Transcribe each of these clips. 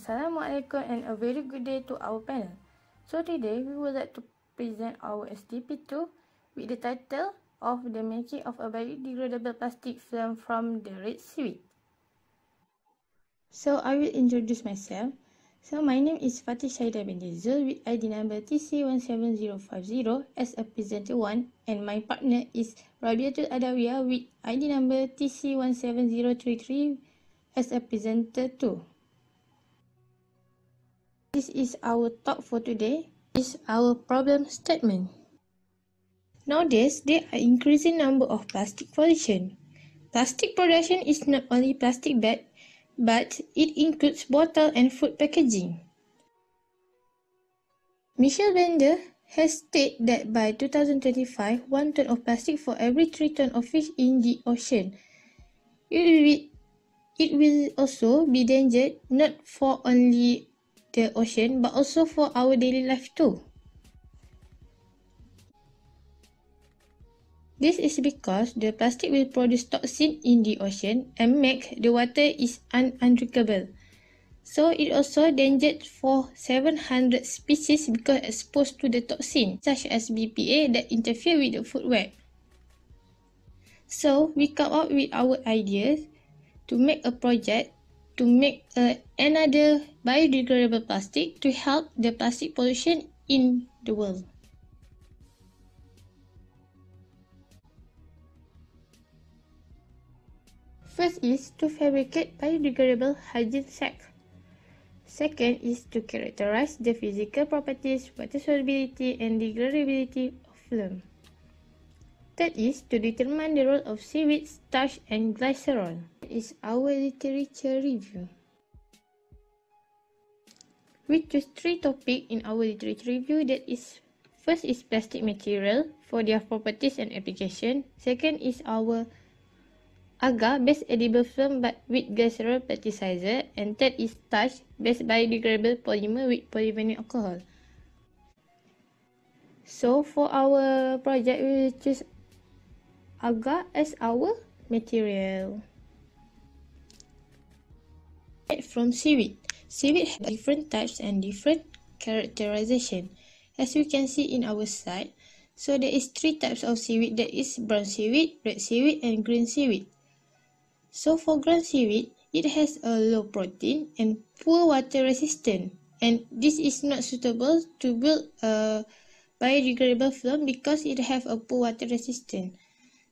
Assalamualaikum and a very good day to our panel. So today we would like to present our SDP2 with the title of the making of a biodegradable plastic film from the red seaweed. So I will introduce myself. So my name is Fatih Shaidah bin Dizul with ID number TC17050 as a presenter 1 and my partner is Rabiatul Adawiyah with ID number TC17033 as a presenter 2. This is our talk for today. Is our problem statement. Nowadays, there are increasing number of plastic pollution. Plastic production is not only plastic bag but it includes bottle and food packaging. Michelle Bender has stated that by 2025, 1 ton of plastic for every 3 ton of fish in the ocean. It will, be, it will also be danger not for only the ocean but also for our daily life too. This is because the plastic will produce toxin in the ocean and make the water is un undrinkable. So it also endangered for 700 species because exposed to the toxin such as BPA that interfere with the food web. So we come up with our ideas to make a project to make a, another biodegradable plastic to help the plastic pollution in the world. First is to fabricate biodegradable hygiene sack. Second is to characterize the physical properties, water solubility and degradability of film. Third is to determine the role of seaweed, starch and glycerol. That is our literature review. We choose three topics in our literature review that is First is plastic material for their properties and application. Second is our agar base edible film but with glycerol plasticizer and third is starch base biodegradable polymer with polyvinyl alcohol. So for our project we choose agar as our material. From seaweed. Seaweed have different types and different characterization. As we can see in our slide, so there is three types of seaweed that is brown seaweed, red seaweed and green seaweed. So for ground seaweed, it has a low protein and poor water resistant and this is not suitable to build a biodegradable film because it have a poor water resistant.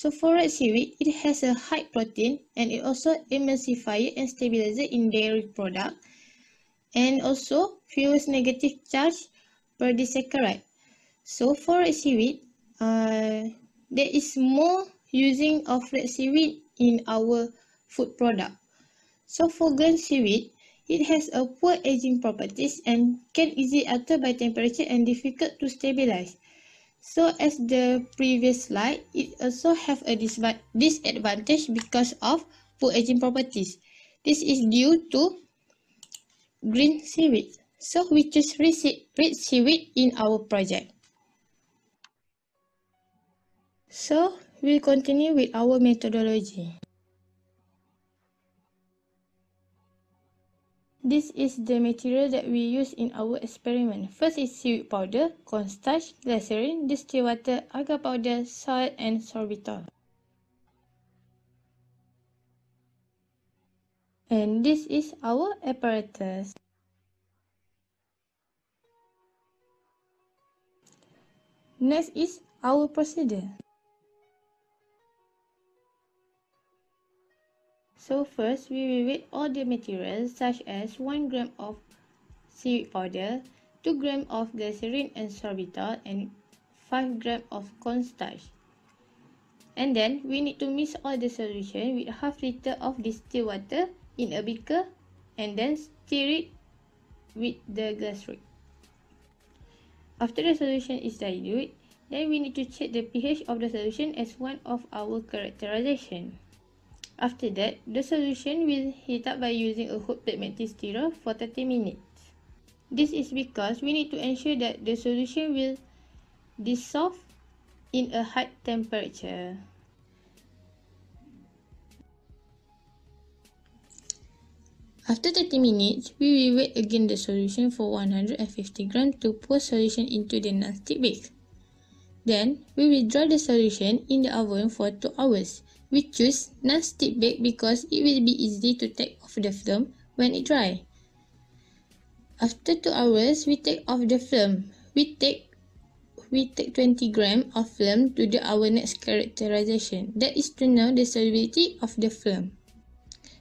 So for red seaweed, it has a high protein and it also emulsifier and stabilizer in dairy product and also fewer negative charge per disaccharide. So for red seaweed, uh, there is more using of red seaweed in our food product. So for green seaweed, it has a poor aging properties and can easily alter by temperature and difficult to stabilize. So as the previous slide, it also have a disadvantage because of poor aging properties. This is due to green seaweed. So we choose red seaweed in our project. So we'll continue with our methodology. This is the material that we use in our experiment. First is seaweed powder, cornstarch, glycerin, distilled water, agar powder, salt and sorbitol. And this is our apparatus. Next is our procedure. So first, we will weigh all the materials such as 1 gram of seaweed powder, 2 gram of glycerin and sorbitol and 5 gram of cornstarch. And then, we need to mix all the solution with half liter of distilled water in a beaker and then stir it with the glycerin. After the solution is diluted, then we need to check the pH of the solution as one of our characterization. After that, the solution will heat up by using a hot plate stirrer for 30 minutes. This is because we need to ensure that the solution will dissolve in a high temperature. After 30 minutes, we will wait again the solution for 150 gram to pour solution into the non-stick bake. Then, we will draw the solution in the oven for 2 hours. We choose non-stick bake because it will be easy to take off the film when it dry. After 2 hours, we take off the film. We take we take 20 gram of film to do our next characterization. That is to know the solubility of the film.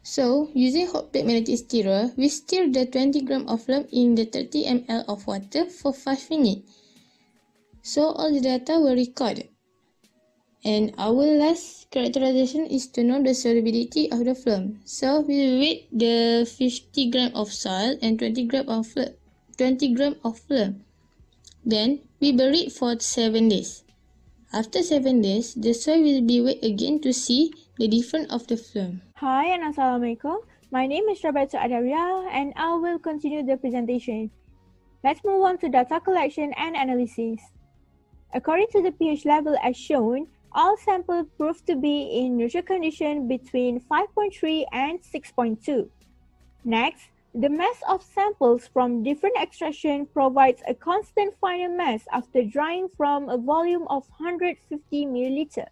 So, using hot plate magnetic stirrer, we stir the 20 gram of film in the 30 ml of water for 5 minutes. So, all the data were recorded. And our last characterization is to know the solubility of the film. So, we weight the 50 gram of soil and 20 gram of 20 gram of film. Then, we bury it for 7 days. After 7 days, the soil will be wet again to see the difference of the film. Hi and Assalamualaikum. My name is Roberto Adaria and I will continue the presentation. Let's move on to data collection and analysis. According to the pH level as shown, all samples proved to be in neutral condition between 5.3 and 6.2. Next, the mass of samples from different extraction provides a constant final mass after drying from a volume of 150 ml.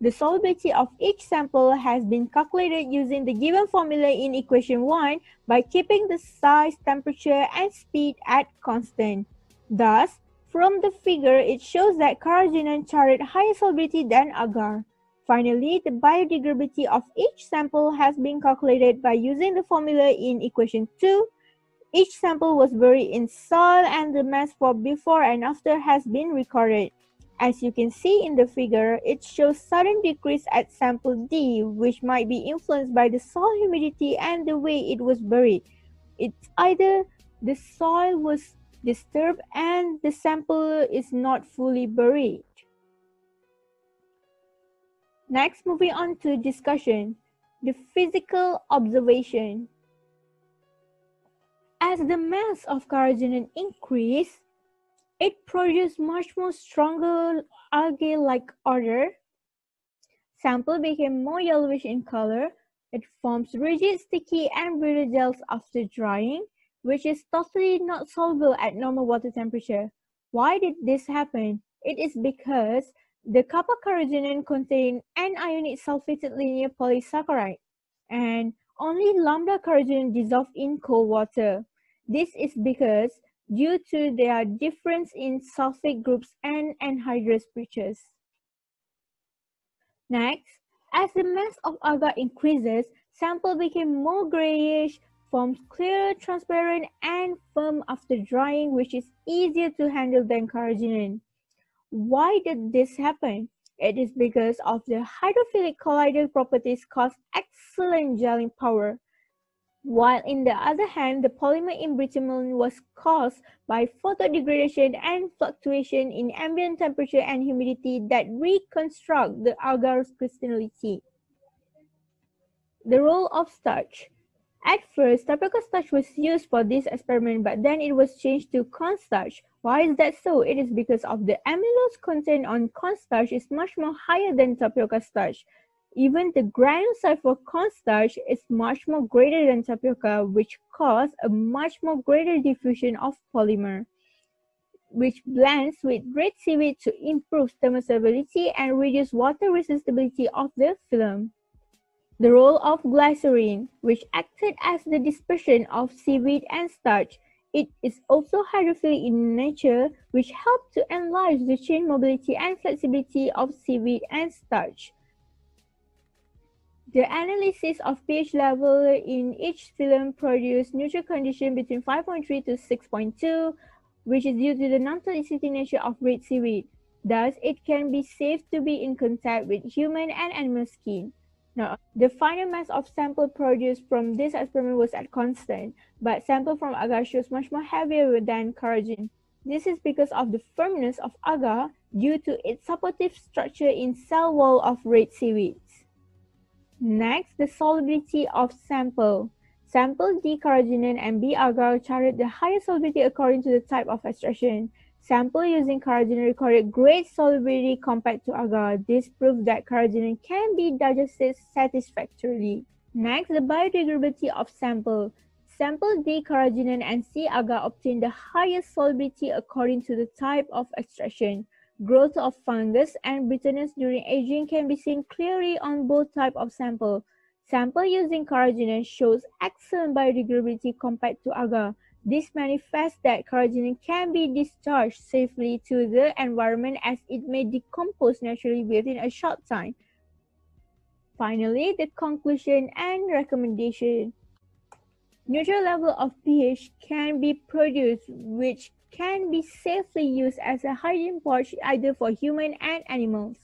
The solubility of each sample has been calculated using the given formula in equation 1 by keeping the size, temperature, and speed at constant. Thus, from the figure, it shows that carrageenan carried higher solubility than agar. Finally, the biodegradability of each sample has been calculated by using the formula in equation 2. Each sample was buried in soil and the mass for before and after has been recorded. As you can see in the figure, it shows sudden decrease at sample D, which might be influenced by the soil humidity and the way it was buried. It's either the soil was disturbed and the sample is not fully buried. Next, moving on to discussion, the physical observation. As the mass of carrageenan increase, it produces much more stronger algae-like odor. Sample became more yellowish in color. It forms rigid, sticky, and brittle gels after drying, which is totally not soluble at normal water temperature. Why did this happen? It is because the kappa carrageenan contain anionic sulfated linear polysaccharide, and only lambda carrageenan dissolve in cold water. This is because due to their difference in sulfate groups and anhydrous bridges. Next, as the mass of agar increases, sample became more grayish, forms clear, transparent, and firm after drying, which is easier to handle than carrageenan. Why did this happen? It is because of the hydrophilic colloidal properties cause excellent gelling power. While in the other hand, the polymer embrittlement was caused by photodegradation and fluctuation in ambient temperature and humidity that reconstruct the agar's crystallinity. The role of starch. At first, tapioca starch was used for this experiment, but then it was changed to cornstarch. Why is that so? It is because of the amylose content on cornstarch is much more higher than tapioca starch. Even the granule size for cornstarch is much more greater than tapioca, which cause a much more greater diffusion of polymer, which blends with red seaweed to improve thermostability and reduce water resistibility of the film. The role of glycerin, which acted as the dispersion of seaweed and starch, it is also hydrophilic in nature, which helped to enlarge the chain mobility and flexibility of seaweed and starch. The analysis of pH level in each film produced neutral condition between 5.3 to 6.2, which is due to the non-toxicity nature of red seaweed. Thus, it can be safe to be in contact with human and animal skin. Now, the final mass of sample produced from this experiment was at constant, but sample from agar shows much more heavier than carrageen. This is because of the firmness of agar due to its supportive structure in cell wall of red seaweeds. Next, the solubility of sample. Sample D carrageenan and B agar charted the highest solubility according to the type of extraction. Sample using carrageenan recorded great solubility compared to agar. This proves that carrageenan can be digested satisfactorily. Next, the biodegradability of sample. Sample D. carrageenan and C. agar obtained the highest solubility according to the type of extraction. Growth of fungus and bitterness during aging can be seen clearly on both type of sample. Sample using carrageenan shows excellent biodegradability compared to agar. This manifests that carrageenan can be discharged safely to the environment as it may decompose naturally within a short time. Finally, the conclusion and recommendation. Neutral level of pH can be produced which can be safely used as a hygiene pouch either for human and animals.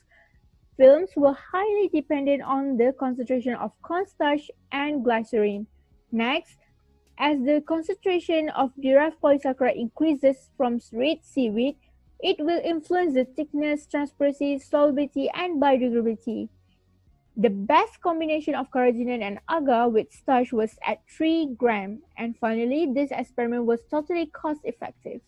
Films were highly dependent on the concentration of cornstarch and glycerin. Next, as the concentration of derived polysaccharide increases from red seaweed, it will influence the thickness, transparency, solubility, and biodegradability. The best combination of carrageenan and agar with starch was at 3 gram. And finally, this experiment was totally cost effective.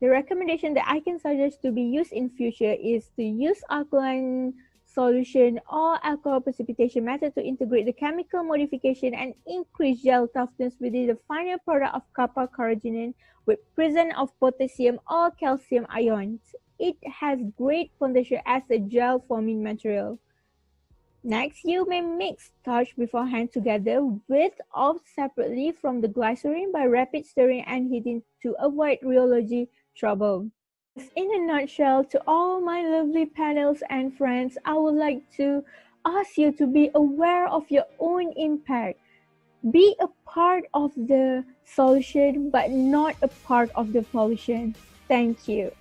The recommendation that I can suggest to be used in future is to use alkaline solution or alcohol precipitation method to integrate the chemical modification and increase gel toughness within the final product of kappa carrageenan with presence of potassium or calcium ions. It has great potential as a gel forming material. Next, you may mix starch beforehand together with or separately from the glycerin by rapid stirring and heating to avoid rheology trouble. In a nutshell, to all my lovely panels and friends, I would like to ask you to be aware of your own impact. Be a part of the solution, but not a part of the pollution. Thank you.